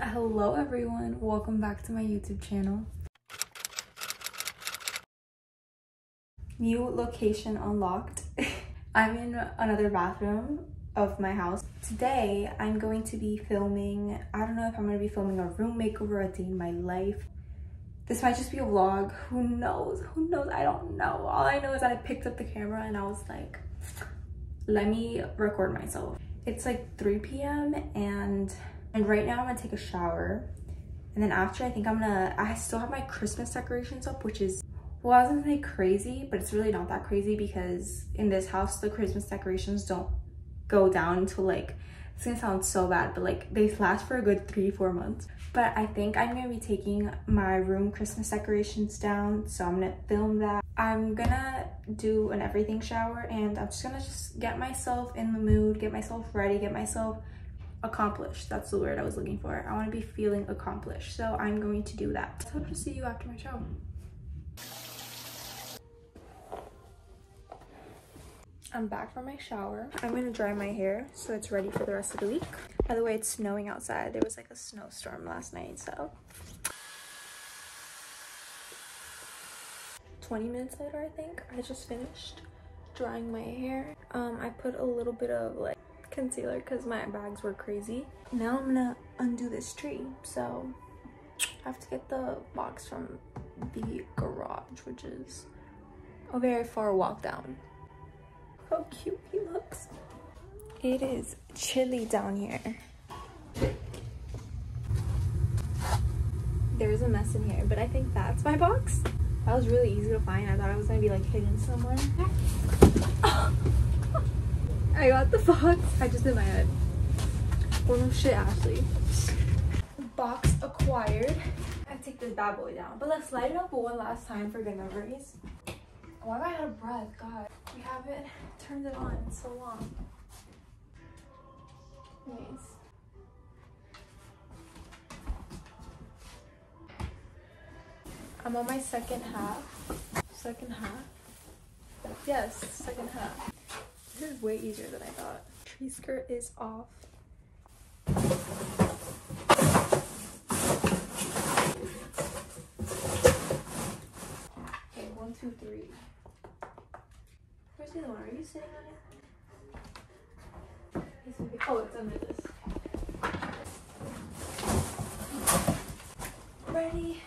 Hello everyone, welcome back to my YouTube channel. New location unlocked. I'm in another bathroom of my house. Today, I'm going to be filming, I don't know if I'm going to be filming a room makeover, a day in my life. This might just be a vlog, who knows, who knows, I don't know. All I know is that I picked up the camera and I was like, let me record myself. It's like 3 p.m. and and right now I'm gonna take a shower. And then after, I think I'm gonna, I still have my Christmas decorations up, which is, well, I was gonna say crazy, but it's really not that crazy because in this house, the Christmas decorations don't go down until like, it's gonna sound so bad, but like they last for a good three, four months. But I think I'm gonna be taking my room Christmas decorations down. So I'm gonna film that. I'm gonna do an everything shower and I'm just gonna just get myself in the mood, get myself ready, get myself accomplished. That's the word I was looking for. I want to be feeling accomplished. So I'm going to do that. So hope to see you after my show. I'm back from my shower. I'm gonna dry my hair so it's ready for the rest of the week. By the way, it's snowing outside. There was like a snowstorm last night, so. 20 minutes later, I think, I just finished drying my hair. Um, I put a little bit of like concealer because my bags were crazy. Now I'm gonna undo this tree. So I have to get the box from the garage, which is a very far walk down. How cute he looks. It is chilly down here. There's a mess in here, but I think that's my box. That was really easy to find. I thought I was gonna be like hidden somewhere. I got the box. I just did my head. Oh shit, Ashley. Box acquired. I take this bad boy down. But let's light it up one last time for good memories. Why am I out of breath? God. We haven't turned it on in so long. Nice. I'm on my second half. Second half? Yes, second half. This is way easier than I thought. Tree skirt is off. Okay, one, two, three. Where's the other one? Are you sitting on it? Oh, it's under this. Ready?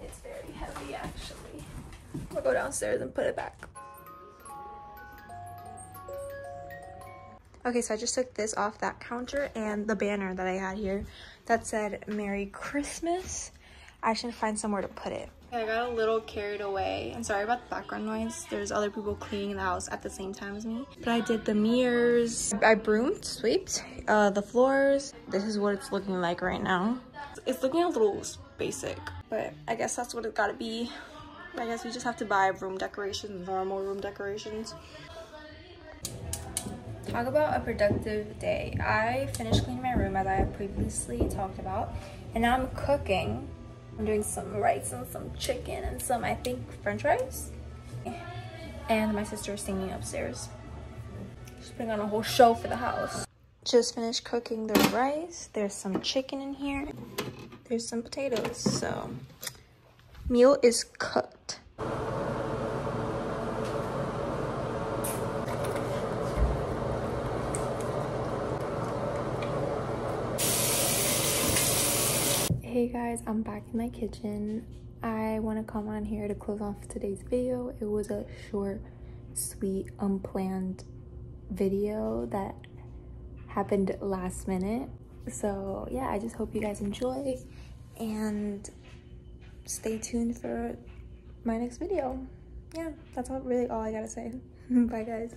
It's very heavy actually. I'll go downstairs and put it back. Okay, so I just took this off that counter and the banner that I had here that said Merry Christmas. I should find somewhere to put it. I got a little carried away. I'm sorry about the background noise. There's other people cleaning the house at the same time as me. But I did the mirrors. I broomed, swept uh, the floors. This is what it's looking like right now. It's looking a little basic, but I guess that's what it's gotta be. I guess we just have to buy room decorations, normal room decorations talk about a productive day. I finished cleaning my room as I previously talked about, and now I'm cooking. I'm doing some rice and some chicken and some, I think, french fries. And my sister is singing upstairs. She's putting on a whole show for the house. Just finished cooking the rice. There's some chicken in here. There's some potatoes, so meal is cooked. Hey guys i'm back in my kitchen. I want to come on here to close off today's video. It was a short sweet unplanned video that happened last minute. So yeah i just hope you guys enjoy and stay tuned for my next video. Yeah that's all really all i gotta say. Bye guys